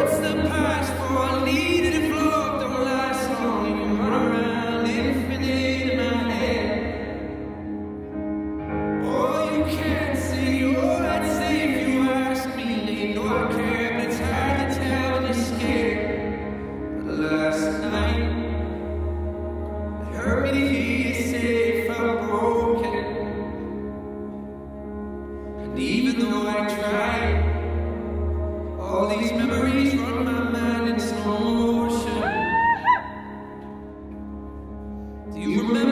What's the past for? Lead it Do you remember?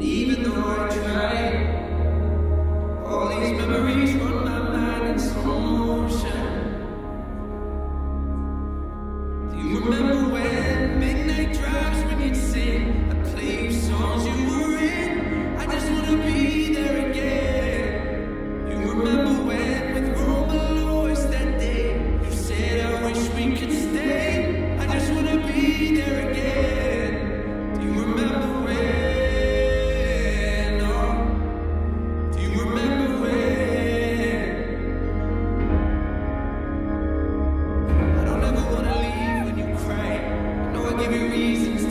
Even give you reasons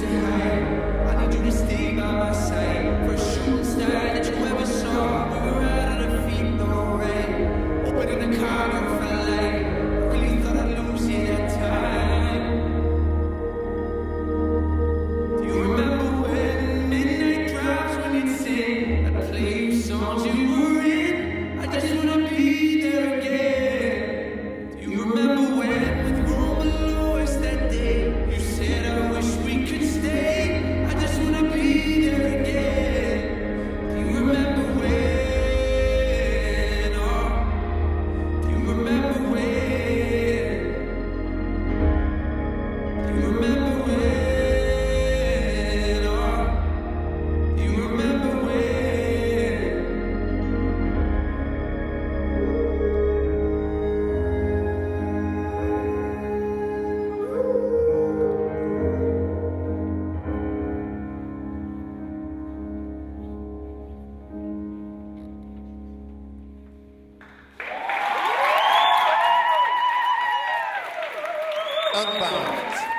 Unbound.